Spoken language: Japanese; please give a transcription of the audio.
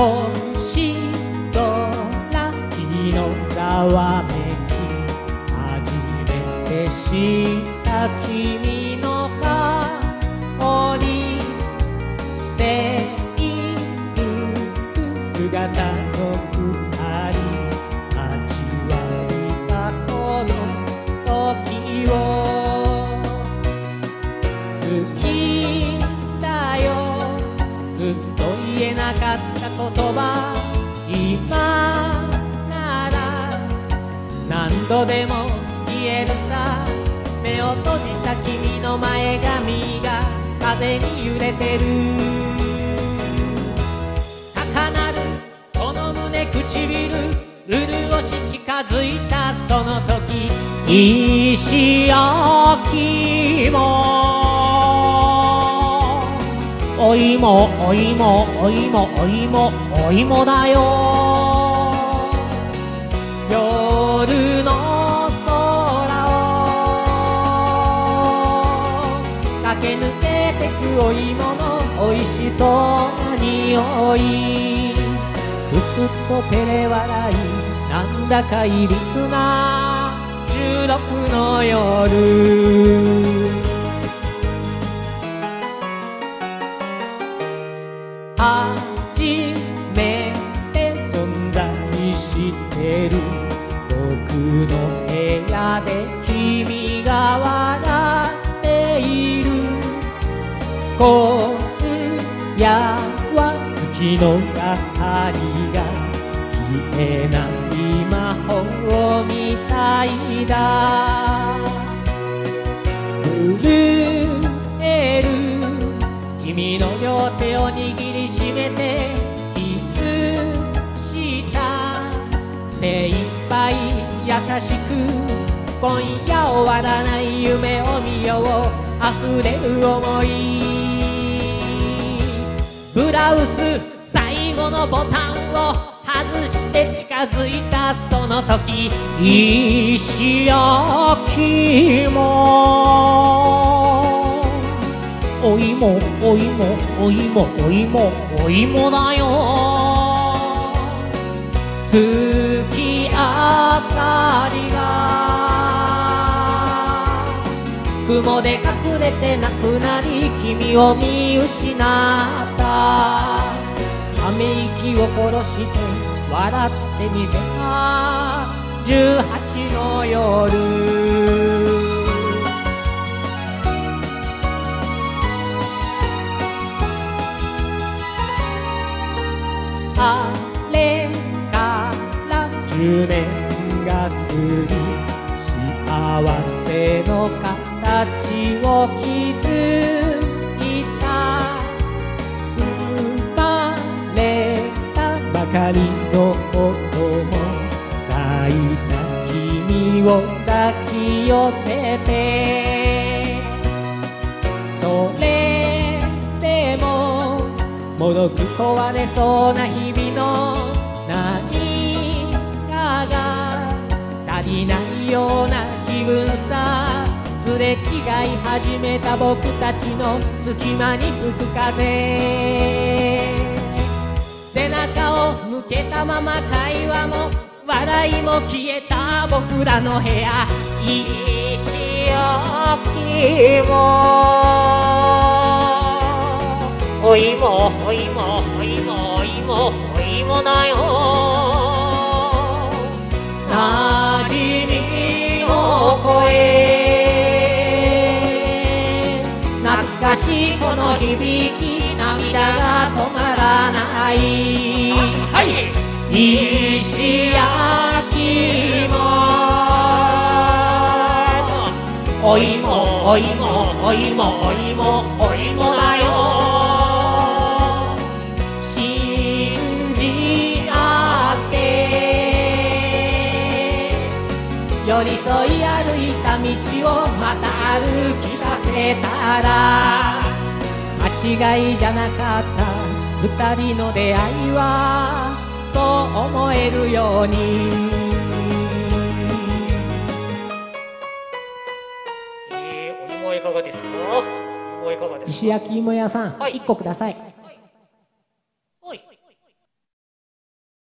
星空君のざわめき。初めて知った君葉今なら何度でも言えるさ。目を閉じた君の前髪が風に揺れてる。高鳴るこの胸唇潤し近づいたその時。石焼きもお芋お芋お芋お芋お芋だよ。夜の空を。駆け抜けてくお芋の美味しそうな匂い。くすっと照れ笑いなんだかいびつな16の夜。初めて存在してる。僕の部屋で君が笑っている。今夜は月の明かりが消えない魔法みたいだ。震えりしめてキスした精一杯優しく今夜終わらない夢を見よう。溢れる想い。ブラウス最後のボタンを外して近づいたその時。石焼きも。お芋お芋お芋お芋お芋だよ。月明かりが雲で隠れてなくなり君を見失った。ため息を殺して笑ってみせた。18の夜。10年が過ぎ幸せの形を築いた生まれたばかりの子供抱いた君を抱き寄せて。それでももどく壊れそうな日々のい始めた僕たちの隙間に吹く風。背中を向けたまま会話も笑いも消えた僕らの部屋。石焼きも。お芋お芋お芋お芋お芋だよかしいこの響き涙が止まらない。はい。石焼きも。お芋お芋お芋お芋お芋だよ。信じ合って。寄り添い歩いた道をまた歩き出せたら間違いじゃなかった。二人の出会いはそう思えるように。えー、お芋いかがですか？お芋いかがですか？石焼き芋屋さん、はい。一個ください